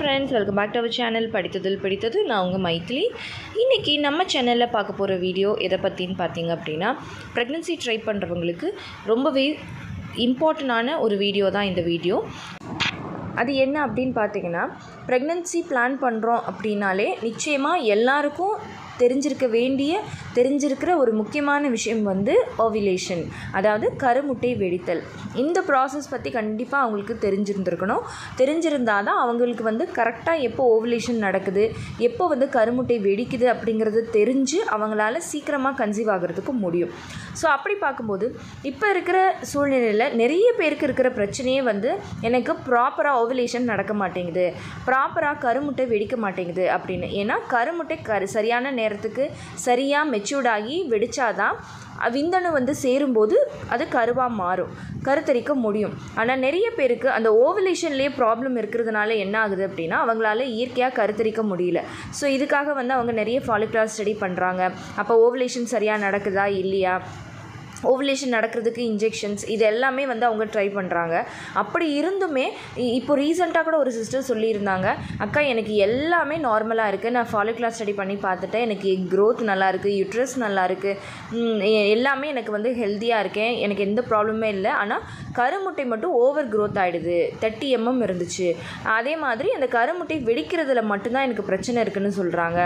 Friends welcome back to our channel படித்ததில் பிடித்தது நான் உங்கள் மைத்திலி. இன்றைக்கி நம்ம சேனலில் பார்க்க போகிற வீடியோ எதை பற்றின்னு பார்த்தீங்க அப்படின்னா ப்ரெக்னென்சி ட்ரை பண்ணுறவங்களுக்கு ரொம்பவே இம்பார்ட்டண்ட்டான ஒரு வீடியோ தான் இந்த வீடியோ அது என்ன அப்படின்னு பார்த்தீங்கன்னா ப்ரெக்னென்சி பிளான் பண்ணுறோம் அப்படின்னாலே நிச்சயமாக எல்லாருக்கும் தெரிஞ்சிருக்க வேண்டிய தெரிஞ்சிருக்கிற ஒரு முக்கியமான விஷயம் வந்து ஓவிலேஷன் அதாவது கருமுட்டை வெடித்தல். இந்த ப்ராசஸ் பற்றி கண்டிப்பாக அவங்களுக்கு தெரிஞ்சிருந்திருக்கணும். தெரிஞ்சிருந்தால் தான் அவங்களுக்கு வந்து கரெக்டாக எப்போ ஓவிலேஷன் நடக்குது எப்போ வந்து கருமுட்டை வெடிக்குது அப்படிங்கிறது தெரிஞ்சு அவங்களால சீக்கிரமாக கன்சீவ் ஆகிறதுக்கு முடியும். ஸோ அப்படி பார்க்கும்போது இப்போ இருக்கிற சூழ்நிலையில் நிறைய பேருக்கு இருக்கிற பிரச்சனையே வந்து எனக்கு ப்ராப்பராக ஓவலேஷன் நடக்க மாட்டேங்குது. ப்ராப்பராக கருமுட்டை வெடிக்க மாட்டேங்குது அப்படின்னு. ஏன்னா கருமுட்டை கரு சரியான நேரத்துக்கு சரியாக மெச்சூர்டாகி வெடித்தாதான் விந்தணு வந்து சேரும்போது அது கருவாக மாறும் கருத்தரிக்க முடியும். ஆனால் நிறைய பேருக்கு அந்த ஓவலேஷன்லேயே ப்ராப்ளம் இருக்கிறதுனால என்ன ஆகுது அப்படின்னா அவங்களால இயற்கையாக கருத்தரிக்க முடியல. ஸோ இதுக்காக வந்து அவங்க நிறைய ஃபாலிகுலர் ஸ்டடி பண்ணுறாங்க அப்போ ஓவலேஷன் சரியாக நடக்குதா இல்லையா? ஓவலேஷன் நடக்கிறதுக்கு இன்ஜெக்ஷன்ஸ் இது எல்லாமே வந்து அவங்க ட்ரை பண்ணுறாங்க அப்படி இருந்துமே இப்போ ரீசெண்டாக கூட ஒரு சிஸ்டர் சொல்லியிருந்தாங்க அக்கா எனக்கு எல்லாமே நார்மலாக இருக்குது நான் ஃபாலிகுலர் ஸ்டடி பண்ணி பார்த்துட்டேன். எனக்கு க்ரோத் நல்லா இருக்குது யூட்ரஸ் நல்லாயிருக்கு எல்லாமே எனக்கு வந்து ஹெல்த்தியாக இருக்கேன். எனக்கு எந்த ப்ராப்ளமே இல்லை. ஆனால் கருமுட்டை மட்டும் ஓவர் க்ரோத் ஆகிடுது தேர்ட்டி எம்எம் இருந்துச்சு. அதே மாதிரி அந்த கருமுட்டை வெடிக்கிறதுல மட்டும்தான் எனக்கு பிரச்சனை இருக்குன்னு சொல்கிறாங்க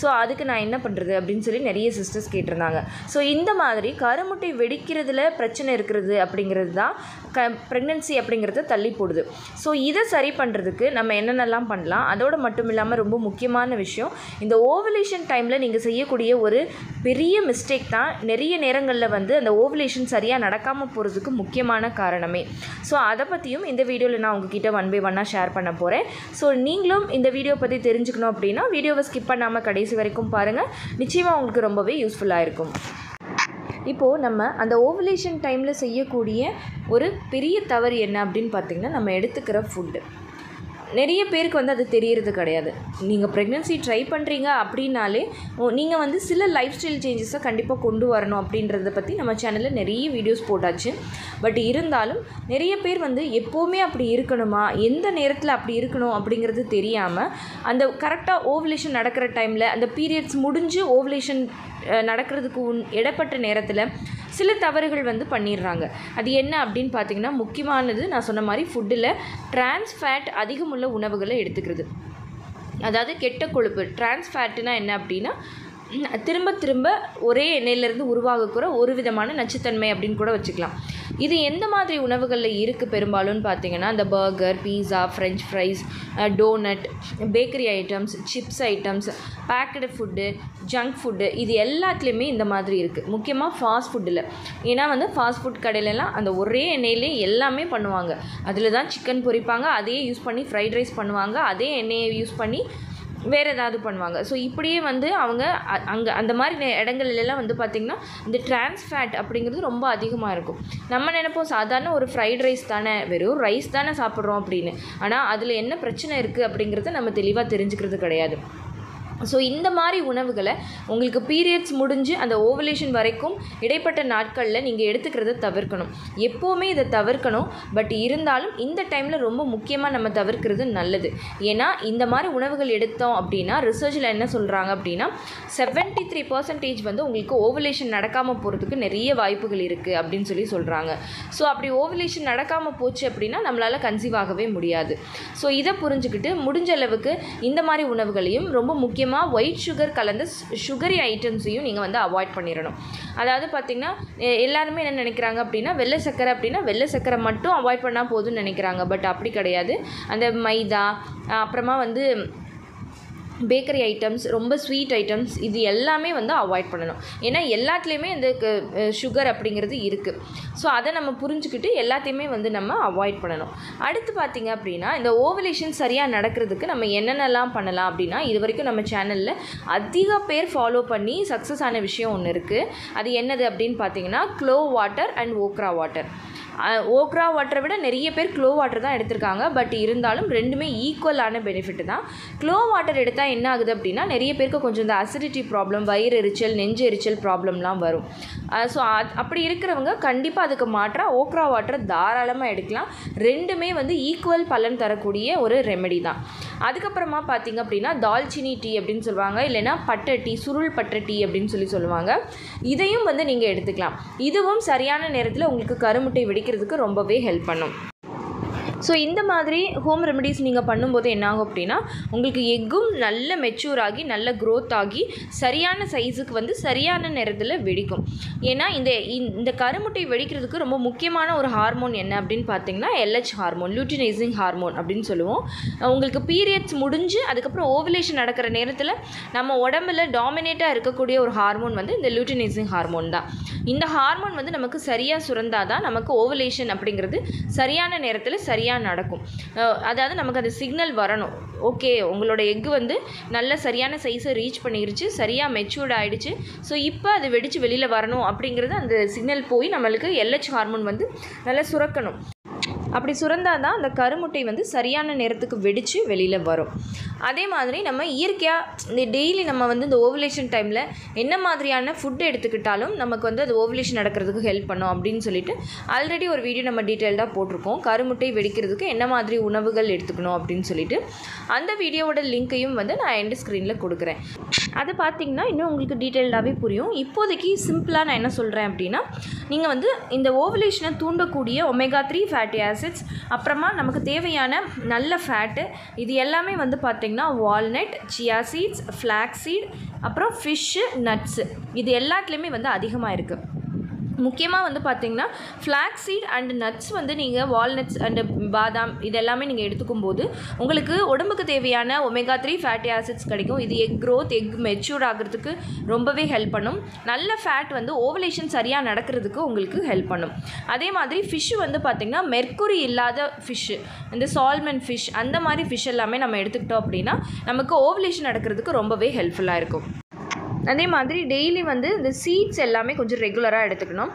ஸோ அதுக்கு நான் என்ன பண்ணுறது அப்படின்னு சொல்லி நிறைய சிஸ்டர்ஸ் கேட்டிருந்தாங்க. ஸோ இந்த மாதிரி கருமுட்டை வெடிக்கிறதுல பிரச்சனை இருக்கிறது அப்படிங்கிறது தான் க ப்ரெக்னென்சி அப்படிங்கிறத தள்ளி போடுது. ஸோ இதை சரி பண்ணுறதுக்கு நம்ம என்னென்னலாம் பண்ணலாம்? அதோடு மட்டும் இல்லாமல் ரொம்ப முக்கியமான விஷயம் இந்த ஓவலேஷன் டைமில் நீங்கள் செய்யக்கூடிய ஒரு பெரிய மிஸ்டேக் தான் நிறைய நேரங்களில் வந்து அந்த ஓவலேஷன் சரியாக நடக்காமல் போகிறதுக்கு முக்கியமான காரணமே. ஸோ அதை பற்றியும் இந்த வீடியோவில் நான் உங்ககிட்ட ஒன் பை ஒன்னாக ஷேர் பண்ண போகிறேன் ஸோ நீங்களும் இந்த வீடியோ பற்றி தெரிஞ்சுக்கணும் அப்படின்னா வீடியோவை ஸ்கிப் பண்ணாமல் கடைசி வரைக்கும் பாருங்கள் நிச்சயமாக உங்களுக்கு ரொம்பவே யூஸ்ஃபுல்லாக இருக்கும். இப்போது நம்ம அந்த ஓவலேஷன் டைமில் செய்யக்கூடிய ஒரு பெரிய தவறு என்ன அப்படின்னு பார்த்தீங்கன்னா நம்ம எடுத்துக்கிற ஃபுட்டு நிறைய பேருக்கு வந்து அது தெரியறது கிடையாது. நீங்கள் ப்ரெக்னென்சி ட்ரை பண்ணுறீங்க அப்படின்னாலே நீங்கள் வந்து சில லைஃப் ஸ்டைல் சேஞ்சஸை கண்டிப்பாக கொண்டு வரணும் அப்படின்றத பற்றி நம்ம சேனலில் நிறைய வீடியோஸ் போட்டாச்சு. பட் இருந்தாலும் நிறைய பேர் வந்து எப்போவுமே அப்படி இருக்கணுமா? எந்த நேரத்தில் அப்படி இருக்கணும் அப்படிங்கிறது தெரியாமல் அந்த கரெக்டாக ஓவலேஷன் நடக்கிற டைமில் அந்த பீரியட்ஸ் முடிஞ்சு ஓவலேஷன் நடக்கிறதுக்கு உன் இடப்பட்ட நேரத்தில் சில தவறுகள் வந்து பண்ணிடுறாங்க. அது என்ன அப்படின்னு பார்த்தீங்கன்னா முக்கியமானது நான் சொன்ன மாதிரி ஃபுட்டில் டிரான்ஸ்ஃபேட் அதிகமுள்ள உணவுகளை எடுத்துக்கிறது. அதாவது கெட்ட கொழுப்பு டிரான்ஸ்ஃபேட்டுனா என்ன அப்படின்னா திரும்ப திரும்ப ஒரே எண்ணெயிலேருந்து உருவாகக்கூட ஒரு விதமான நச்சுத்தன்மை அப்படின்னு கூட வச்சுக்கலாம். இது எந்த மாதிரி உணவுகளில் இருக்குது பெரும்பாலும்னு பார்த்தீங்கன்னா இந்த burger pizza French fries donut bakery items chips items baked food junk food இது எல்லாத்துலேயுமே இந்த மாதிரி இருக்குது முக்கியமாக ஃபாஸ்ட் ஃபுட்டில் ஏன்னா வந்து ஃபாஸ்ட் ஃபுட் கடையிலலாம் அந்த ஒரே எண்ணெயிலே எல்லாமே பண்ணுவாங்க. அதில் தான் சிக்கன் பொரிப்பாங்க அதையே யூஸ் பண்ணி ஃப்ரைட் ரைஸ் பண்ணுவாங்க அதே எண்ணெயை யூஸ் பண்ணி வேறு ஏதாவது பண்ணுவாங்க. ஸோ இப்படியே வந்து அவங்க அங்கே அந்த மாதிரி இடங்கள்லாம் வந்து பார்த்திங்கன்னா இந்த trans ஃபேட் அப்படிங்கிறது ரொம்ப அதிகமாக இருக்கும். நம்ம நினைப்போம் சாதாரண ஒரு ஃப்ரைட் ரைஸ் தானே வெறும் ரைஸ் தானே சாப்பிட்றோம் அப்படின்னு. ஆனால் அதில் என்ன பிரச்சனை இருக்குது அப்படிங்கிறத நம்ம தெளிவாக தெரிஞ்சுக்கிறது கிடையாது. ஸோ இந்த மாதிரி உணவுகளை உங்களுக்கு பீரியட்ஸ் முடிஞ்சு அந்த ஓவலேஷன் வரைக்கும் இடைப்பட்ட நாட்களில் நீங்கள் எடுத்துக்கிறத தவிர்க்கணும். எப்போவுமே இதை தவிர்க்கணும். பட் இருந்தாலும் இந்த டைமில் ரொம்ப முக்கியமாக நம்ம தவிர்க்கிறது நல்லது. ஏன்னா இந்த மாதிரி உணவுகள் எடுத்தோம் அப்படின்னா ரிசர்ச்சில் என்ன சொல்கிறாங்க அப்படின்னா செவன்ட்டி த்ரீ பர்சன்டேஜ் வந்து உங்களுக்கு ஓவலேஷன் நடக்காமல் போகிறதுக்கு நிறைய வாய்ப்புகள் இருக்குது அப்படின்னு சொல்லி சொல்கிறாங்க ஸோ அப்படி ஓவலேஷன் நடக்காமல் போச்சு அப்படின்னா நம்மளால் கன்சீவ் ஆகவே முடியாது. ஸோ இதை புரிஞ்சுக்கிட்டு முடிஞ்ச அளவுக்கு இந்த மாதிரி உணவுகளையும் ரொம்ப முக்கியமாக ஒயிட் சுகர் கலந்த சுகரி ஐட்டம்ஸையும் நீங்கள் வந்து அவாய்ட் பண்ணிடணும் அதாவது பார்த்திங்கன்னா எல்லாருமே என்ன நினைக்கிறாங்க அப்படின்னா வெள்ளை சக்கரை அப்படின்னா வெள்ளை சக்கரை மட்டும் அவாய்ட் பண்ணால் போதும்னு நினைக்கிறாங்க. பட் அப்படி கிடையாது. அந்த மைதா அப்புறமா வந்து பேக்கரி ஐட்டம்ஸ் ரொம்ப ஸ்வீட் ஐட்டம்ஸ் இது எல்லாமே வந்து அவாய்ட் பண்ணணும். ஏன்னா எல்லாத்துலேயுமே இந்த சுகர் அப்படிங்கிறது இருக்குது ஸோ அதை நம்ம புரிஞ்சுக்கிட்டு எல்லாத்தையுமே வந்து நம்ம அவாய்ட் பண்ணணும். அடுத்து பார்த்திங்க அப்படின்னா இந்த ஓவலேஷன் சரியாக நடக்கிறதுக்கு நம்ம என்னென்னலாம் பண்ணலாம் அப்படின்னா இது வரைக்கும் நம்ம சேனலில் அதிக பேர் ஃபாலோ பண்ணி சக்ஸஸ் ஆன விஷயம் ஒன்று இருக்குது அது என்னது அப்படின்னு பார்த்தீங்கன்னா clove water and okra water okra வாட்டரை விட நிறைய பேர் க்ளோ வாட்டர் தான் எடுத்திருக்காங்க. பட் இருந்தாலும் ரெண்டுமே ஈக்குவலான பெனிஃபிட் தான். க்ளோ வாட்டர் எடுத்தால் என்ன ஆகுது அப்படின்னா நிறைய பேருக்கு கொஞ்சம் இந்த அசிடிட்டி ப்ராப்ளம் வயிறு எரிச்சல் நெஞ்சு எரிச்சல் ப்ராப்ளம்லாம் வரும். ஸோ அப்படி இருக்கிறவங்க கண்டிப்பாக அதுக்கு மாற்றாக ஓக்ரா வாட்டரை தாராளமாக எடுக்கலாம். ரெண்டுமே வந்து ஈக்குவல் பலன் தரக்கூடிய ஒரு ரெமெடி தான். அதுக்கப்புறமா பார்த்தீங்க அப்படின்னா தால்ச்சினி டீ அப்படின்னு சொல்லுவாங்க. இல்லைன்னா பட்டை டீ சுருள் பட்டை டீ அப்படின்னு சொல்லி சொல்லுவாங்க. இதையும் வந்து நீங்கள் எடுத்துக்கலாம். இதுவும் சரியான நேரத்தில் உங்களுக்கு கருமுட்டை வெடிக்கிறதுக்கு ரொம்பவே ஹெல்ப் பண்ணும். ஸோ இந்த மாதிரி ஹோம் ரெமடிஸ் நீங்கள் பண்ணும்போது என்னாகும் அப்படின்னா உங்களுக்கு எக்கும் நல்ல மெச்சூர் ஆகி நல்ல க்ரோத் ஆகி சரியான சைஸுக்கு வந்து சரியான நேரத்தில் வெடிக்கும். ஏன்னா இந்த இந்த கருமுட்டை வெடிக்கிறதுக்கு ரொம்ப முக்கியமான ஒரு ஹார்மோன் என்ன அப்படின்னு பார்த்தீங்கன்னா எல்ஹெச் ஹார்மோன் லூட்டினைசிங் ஹார்மோன் அப்படின்னு சொல்லுவோம். உங்களுக்கு பீரியட்ஸ் முடிஞ்சு அதுக்கப்புறம் ஓவலேஷன் நடக்கிற நேரத்தில் நம்ம உடம்புல டாமினேட்டாக இருக்கக்கூடிய ஒரு ஹார்மோன் வந்து இந்த லூட்டினைசிங் ஹார்மோன் தான். இந்த ஹார்மோன் வந்து நமக்கு சரியாக சுரந்தால் தான் நமக்கு ஓவலேஷன் அப்படிங்கிறது சரியான நேரத்தில் சரியாக நடக்கும். அதாவது நமக்கு அது சிக்னல் வரணும். ஓகே உங்களோட எக்கு வந்து நல்ல சரியான சைஸை ரீச் பண்ணிருச்சு சரியாக மெச்சூர்ட் ஆகிடுச்சு ஸோ இப்போ அது வெடித்து வெளியில் வரணும் அப்படிங்கிறது அந்த சிக்னல் போய் நம்மளுக்கு எல்ஹெச் ஹார்மோன் வந்து நல்லா சுரக்கணும். அப்படி சுரந்தால் தான் அந்த கருமுட்டை வந்து சரியான நேரத்துக்கு வெடித்து வெளியில் வரும். அதே மாதிரி நம்ம இயற்கையாக இந்த டெய்லி நம்ம வந்து இந்த ஓவலேஷன் டைமில் என்ன மாதிரியான ஃபுட் எடுத்துக்கிட்டாலும் நமக்கு வந்து அது ஓவலேஷன் நடக்கிறதுக்கு ஹெல்ப் பண்ணும் அப்படின்னு சொல்லிட்டு ஆல்ரெடி ஒரு வீடியோ நம்ம டீட்டெயில்டாக போட்டிருக்கோம். கருமுட்டை வெடிக்கிறதுக்கு என்ன மாதிரி உணவுகள் எடுத்துக்கணும் அப்படின்னு சொல்லிட்டு அந்த வீடியோவோட லிங்க்கையும் வந்து நான் எண்டு ஸ்க்ரீனில் கொடுக்குறேன். அதை பார்த்தீங்கன்னா இன்னும் உங்களுக்கு டீட்டெயில்டாகவே புரியும். இப்போதைக்கு சிம்பிளாக நான் என்ன சொல்கிறேன் அப்படின்னா நீங்கள் வந்து இந்த ஓவலேஷனை தூண்டக்கூடிய ஒமேகா த்ரீ ஃபேட்டி ஆசிட்ஸ் அப்புறமா நமக்கு தேவையான நல்ல ஃபேட்டு இது எல்லாமே வந்து பார்த்திங்கன்னா walnut chia seeds flax seed அப்புறம் ஃபிஷ்ஷு நட்ஸு இது எல்லாத்துலேயுமே வந்து அதிகமாக இருக்குது முக்கியமாக வந்து பார்த்திங்கன்னா ஃப்ளாக் சீட் அண்ட் நட்ஸ் வந்து நீங்கள் வால்நட்ஸ் அண்டு பாதாம் இது எல்லாமே நீங்கள் எடுத்துக்கும் போது உங்களுக்கு உடம்புக்கு தேவையான ஒமேகா த்ரீ ஃபேட்டி ஆசிட்ஸ் கிடைக்கும். இது எக் க்ரோத் எக் மெச்சூர் ஆகிறதுக்கு ரொம்பவே ஹெல்ப் பண்ணும். நல்ல ஃபேட் வந்து ஓவலேஷன் சரியாக நடக்கிறதுக்கு உங்களுக்கு ஹெல்ப் பண்ணும். அதே மாதிரி ஃபிஷ்ஷு வந்து பார்த்திங்கன்னா மெர்க்குரி இல்லாத ஃபிஷ்ஷு இந்த சால்மன் ஃபிஷ் அந்த மாதிரி ஃபிஷ் எல்லாமே நம்ம எடுத்துக்கிட்டோம் அப்படின்னா நமக்கு ஓவலேஷன் நடக்கிறதுக்கு ரொம்பவே ஹெல்ப்ஃபுல்லாக இருக்கும். அதே மாதிரி டெய்லி வந்து இந்த சீட்ஸ் எல்லாமே கொஞ்சம் ரெகுலராக எடுத்துக்கணும்.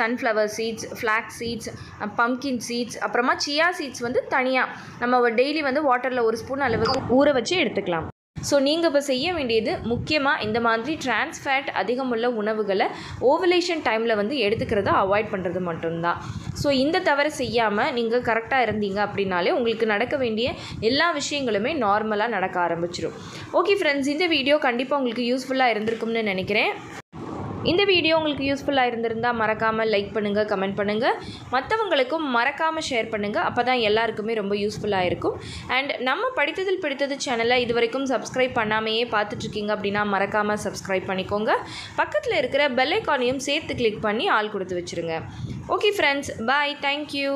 Sunflower seeds flax seeds pumpkin seeds அப்புறமா சியா சீட்ஸ் வந்து தனியாக நம்ம டெய்லி வந்து வாட்டரில் ஒரு ஸ்பூன் அளவுக்கு ஊற வச்சு எடுத்துக்கலாம். ஸோ நீங்கள் இப்போ செய்ய வேண்டியது முக்கியமாக இந்த மாதிரி டிரான்ஸ்ஃபேட் அதிகமுள்ள உணவுகளை ஓவலேஷன் டைமில் வந்து எடுத்துக்கிறத அவாய்ட் பண்ணுறது மட்டும்தான். ஸோ இந்த தவறை செய்யாமல் நீங்கள் கரெக்டாக இருந்தீங்க அப்படின்னாலே உங்களுக்கு நடக்க வேண்டிய எல்லா விஷயங்களுமே நார்மலாக நடக்க ஆரம்பிச்சிடும் ஓகே ஃப்ரெண்ட்ஸ் இந்த வீடியோ கண்டிப்பாக உங்களுக்கு யூஸ்ஃபுல்லாக இருந்திருக்கும்னு நினைக்கிறேன். இந்த வீடியோ உங்களுக்கு யூஸ்ஃபுல்லாக இருந்திருந்தால் மறக்காமல் லைக் பண்ணுங்கள் கமெண்ட் பண்ணுங்கள் மற்றவங்களுக்கும் மறக்காமல் ஷேர் பண்ணுங்கள் அப்போ தான் எல்லாருக்குமே ரொம்ப யூஸ்ஃபுல்லாக இருக்கும். அண்ட் நம்ம படித்ததில் பிடித்தது சேனலை இது வரைக்கும் சப்ஸ்கிரைப் பண்ணாமையே பார்த்துட்ருக்கீங்க அப்படின்னா மறக்காமல் சப்ஸ்கிரைப் பண்ணிக்கோங்க. பக்கத்தில் இருக்கிற பெல்லைக்கானையும் சேர்த்து கிளிக் பண்ணி ஆள் கொடுத்து வச்சுருங்க. Okay friends bye thank you